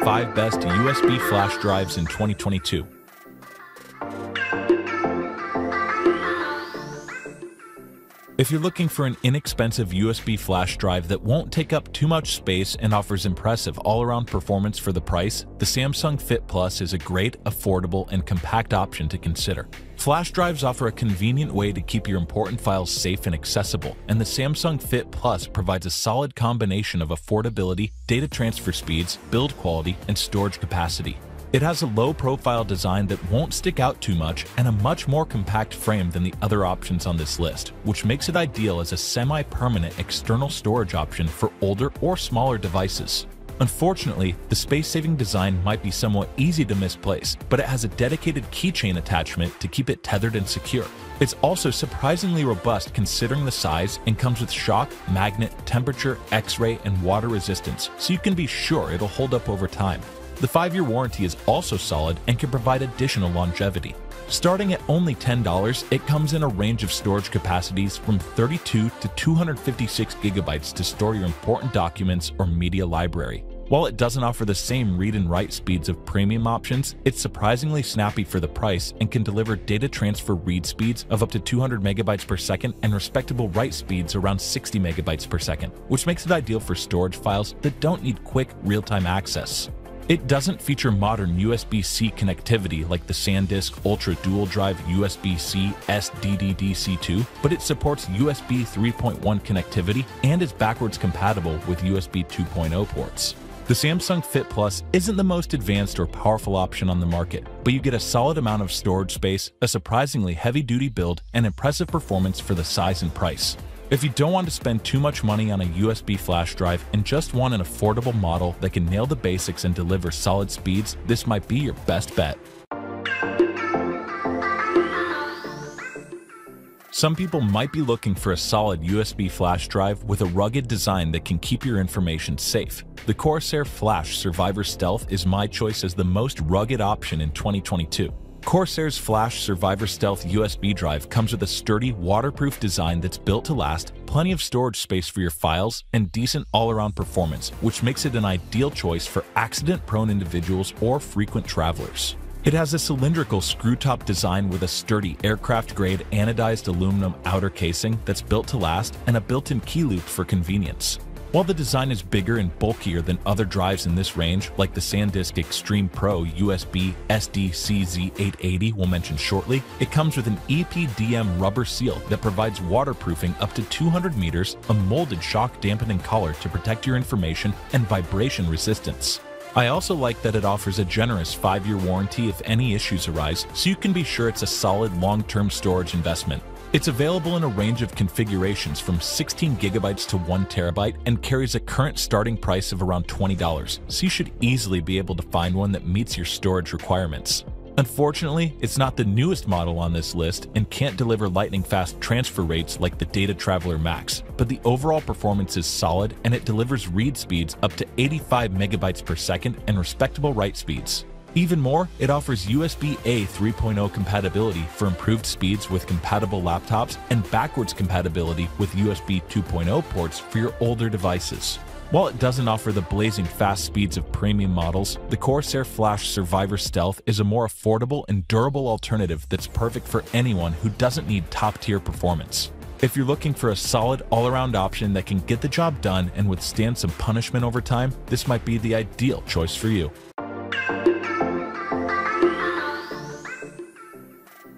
5 best USB flash drives in 2022. If you're looking for an inexpensive USB flash drive that won't take up too much space and offers impressive all-around performance for the price, the Samsung Fit Plus is a great, affordable, and compact option to consider. Flash drives offer a convenient way to keep your important files safe and accessible, and the Samsung Fit Plus provides a solid combination of affordability, data transfer speeds, build quality, and storage capacity. It has a low profile design that won't stick out too much and a much more compact frame than the other options on this list, which makes it ideal as a semi-permanent external storage option for older or smaller devices. Unfortunately, the space-saving design might be somewhat easy to misplace, but it has a dedicated keychain attachment to keep it tethered and secure. It's also surprisingly robust considering the size and comes with shock, magnet, temperature, x-ray, and water resistance, so you can be sure it'll hold up over time. The 5-year warranty is also solid and can provide additional longevity. Starting at only $10, it comes in a range of storage capacities from 32 to 256 gigabytes to store your important documents or media library. While it doesn't offer the same read and write speeds of premium options, it's surprisingly snappy for the price and can deliver data transfer read speeds of up to 200 megabytes per second and respectable write speeds around 60 megabytes per second, which makes it ideal for storage files that don't need quick, real-time access. It doesn't feature modern USB-C connectivity like the SanDisk Ultra Dual Drive USB-C SDDDC2, but it supports USB 3.1 connectivity and is backwards compatible with USB 2.0 ports. The Samsung Fit Plus isn't the most advanced or powerful option on the market, but you get a solid amount of storage space, a surprisingly heavy-duty build, and impressive performance for the size and price. If you don't want to spend too much money on a USB flash drive and just want an affordable model that can nail the basics and deliver solid speeds, this might be your best bet. Some people might be looking for a solid USB flash drive with a rugged design that can keep your information safe. The Corsair Flash Survivor Stealth is my choice as the most rugged option in 2022. Corsair's Flash Survivor Stealth USB drive comes with a sturdy, waterproof design that's built to last, plenty of storage space for your files, and decent all-around performance, which makes it an ideal choice for accident-prone individuals or frequent travelers. It has a cylindrical screw-top design with a sturdy aircraft-grade anodized aluminum outer casing that's built to last and a built-in key loop for convenience. While the design is bigger and bulkier than other drives in this range, like the SanDisk Extreme Pro USB SD CZ880 we'll mention shortly, it comes with an EPDM rubber seal that provides waterproofing up to 200 meters, a molded shock dampening collar to protect your information, and vibration resistance. I also like that it offers a generous 5-year warranty if any issues arise, so you can be sure it's a solid long-term storage investment. It's available in a range of configurations from 16 gigabytes to 1 terabyte and carries a current starting price of around $20, so you should easily be able to find one that meets your storage requirements. Unfortunately, it's not the newest model on this list and can't deliver lightning fast transfer rates like the DataTraveler Max, but the overall performance is solid and it delivers read speeds up to 85 megabytes per second and respectable write speeds. Even more, it offers USB-A 3.0 compatibility for improved speeds with compatible laptops and backwards compatibility with USB 2.0 ports for your older devices. While it doesn't offer the blazing fast speeds of premium models, the Corsair Flash Survivor Stealth is a more affordable and durable alternative that's perfect for anyone who doesn't need top-tier performance. If you're looking for a solid all-around option that can get the job done and withstand some punishment over time, this might be the ideal choice for you.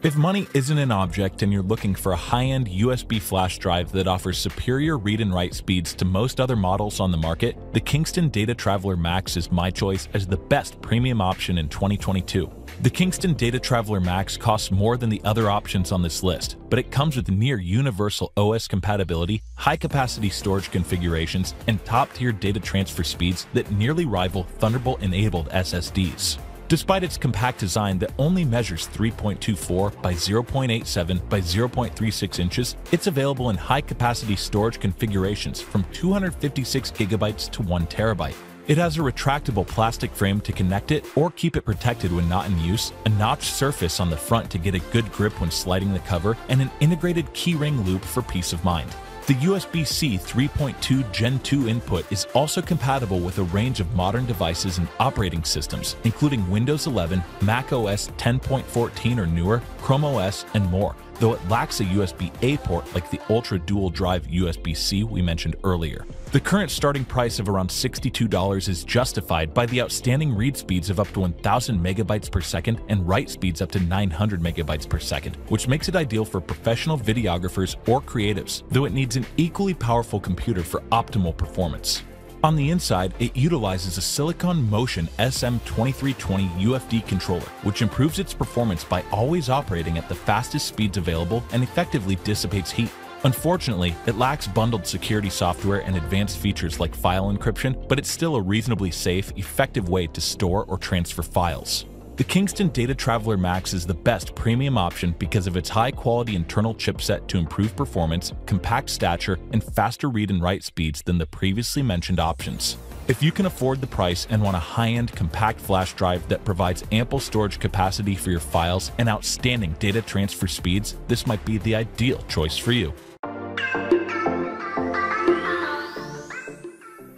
If money isn't an object and you're looking for a high-end USB flash drive that offers superior read and write speeds to most other models on the market, the Kingston DataTraveler Max is my choice as the best premium option in 2022. The Kingston DataTraveler Max costs more than the other options on this list, but it comes with near universal OS compatibility, high-capacity storage configurations, and top-tier data transfer speeds that nearly rival Thunderbolt-enabled SSDs. Despite its compact design that only measures 3.24 by 0.87 by 0.36 inches, it's available in high-capacity storage configurations from 256 gigabytes to 1 terabyte. It has a retractable plastic frame to connect it or keep it protected when not in use, a notched surface on the front to get a good grip when sliding the cover, and an integrated keyring loop for peace of mind. The USB-C 3.2 Gen 2 input is also compatible with a range of modern devices and operating systems, including Windows 11, Mac OS 10.14 or newer, Chrome OS, and more, though it lacks a USB-A port like the Ultra Dual Drive USB-C we mentioned earlier. The current starting price of around $62 is justified by the outstanding read speeds of up to 1000 megabytes per second and write speeds up to 900 megabytes per second, which makes it ideal for professional videographers or creatives, though it needs an equally powerful computer for optimal performance. On the inside, it utilizes a Silicon Motion SM2320 UFD controller, which improves its performance by always operating at the fastest speeds available and effectively dissipates heat. Unfortunately, it lacks bundled security software and advanced features like file encryption, but it's still a reasonably safe, effective way to store or transfer files. The Kingston DataTraveler Max is the best premium option because of its high-quality internal chipset to improve performance, compact stature, and faster read and write speeds than the previously mentioned options. If you can afford the price and want a high-end compact flash drive that provides ample storage capacity for your files and outstanding data transfer speeds, this might be the ideal choice for you.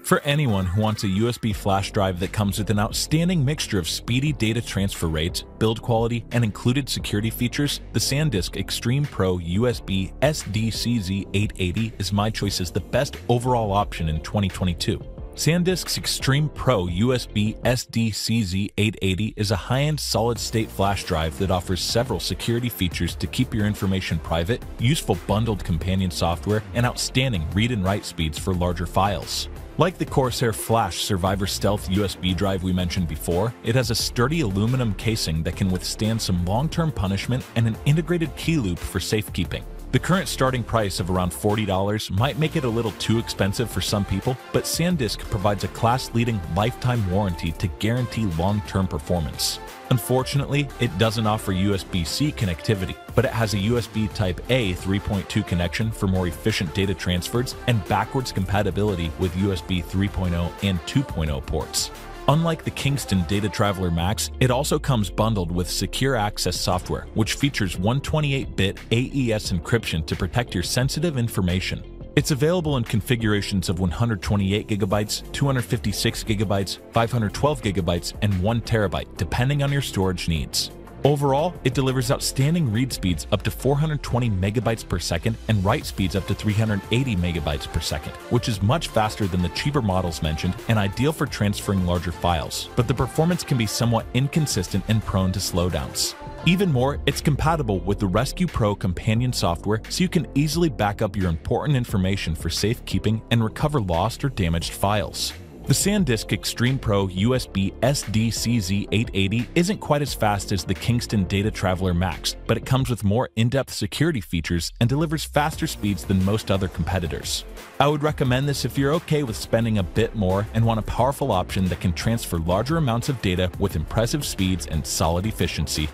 For anyone who wants a USB flash drive that comes with an outstanding mixture of speedy data transfer rates, build quality, and included security features, the SanDisk Extreme Pro USB SDCZ 880 is my choice as the best overall option in 2022. SanDisk's Extreme Pro USB SDCZ 880 is a high-end solid-state flash drive that offers several security features to keep your information private, useful bundled companion software, and outstanding read and write speeds for larger files. Like the Corsair Flash Survivor Stealth USB drive we mentioned before, it has a sturdy aluminum casing that can withstand some long-term punishment and an integrated key loop for safekeeping. The current starting price of around $40 might make it a little too expensive for some people, but SanDisk provides a class-leading lifetime warranty to guarantee long-term performance. Unfortunately, it doesn't offer USB-C connectivity, but it has a USB Type-A 3.2 connection for more efficient data transfers and backwards compatibility with USB 3.0 and 2.0 ports. Unlike the Kingston DataTraveler Max, it also comes bundled with Secure Access software, which features 128-bit AES encryption to protect your sensitive information. It's available in configurations of 128 gigabytes, 256 gigabytes, 512 gigabytes, and 1 terabyte, depending on your storage needs. Overall, it delivers outstanding read speeds up to 420 megabytes per second and write speeds up to 380 megabytes per second, which is much faster than the cheaper models mentioned and ideal for transferring larger files, but the performance can be somewhat inconsistent and prone to slowdowns. Even more, it's compatible with the Rescue Pro companion software so you can easily back up your important information for safekeeping and recover lost or damaged files. The SanDisk Extreme Pro USB SDCZ 880 isn't quite as fast as the Kingston DataTraveler Max, but it comes with more in-depth security features and delivers faster speeds than most other competitors. I would recommend this if you're okay with spending a bit more and want a powerful option that can transfer larger amounts of data with impressive speeds and solid efficiency.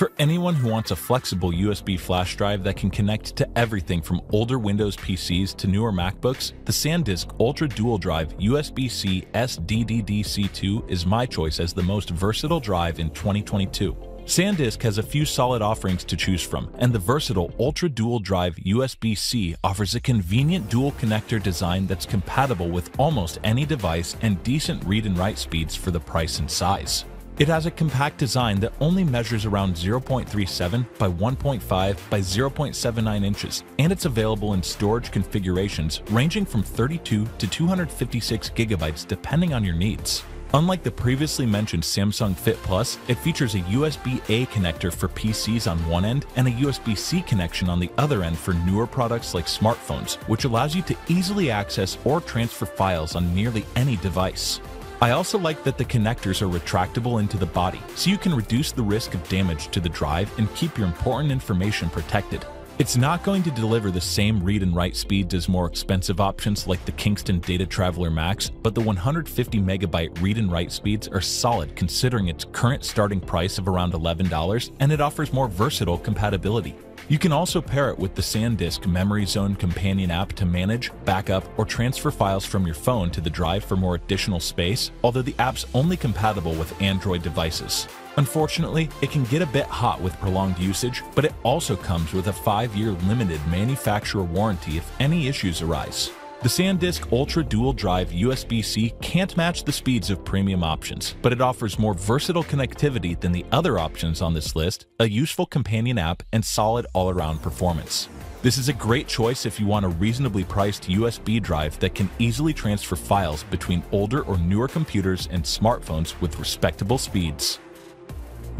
For anyone who wants a flexible USB flash drive that can connect to everything from older Windows PCs to newer MacBooks, the SanDisk Ultra Dual Drive USB-C SDDDC2 is my choice as the most versatile drive in 2022. SanDisk has a few solid offerings to choose from, and the versatile Ultra Dual Drive USB-C offers a convenient dual connector design that's compatible with almost any device and decent read and write speeds for the price and size. It has a compact design that only measures around 0.37 by 1.5 by 0.79 inches, and it's available in storage configurations ranging from 32 to 256 gigabytes depending on your needs. Unlike the previously mentioned Samsung Fit Plus, it features a USB-A connector for PCs on one end and a USB-C connection on the other end for newer products like smartphones, which allows you to easily access or transfer files on nearly any device. I also like that the connectors are retractable into the body, so you can reduce the risk of damage to the drive and keep your important information protected. It's not going to deliver the same read and write speeds as more expensive options like the Kingston DataTraveler Max, but the 150 megabyte read and write speeds are solid considering its current starting price of around $11 and it offers more versatile compatibility. You can also pair it with the SanDisk Memory Zone companion app to manage, backup, or transfer files from your phone to the drive for more additional space, although the app's only compatible with Android devices. Unfortunately, it can get a bit hot with prolonged usage, but it also comes with a 5-year limited manufacturer warranty if any issues arise. The SanDisk Ultra Dual Drive USB-C can't match the speeds of premium options, but it offers more versatile connectivity than the other options on this list, a useful companion app, and solid all-around performance. This is a great choice if you want a reasonably priced USB drive that can easily transfer files between older or newer computers and smartphones with respectable speeds.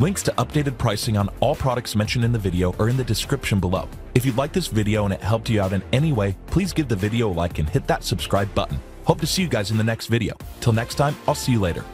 Links to updated pricing on all products mentioned in the video are in the description below. If you liked this video and it helped you out in any way, please give the video a like and hit that subscribe button. Hope to see you guys in the next video. Till next time, I'll see you later.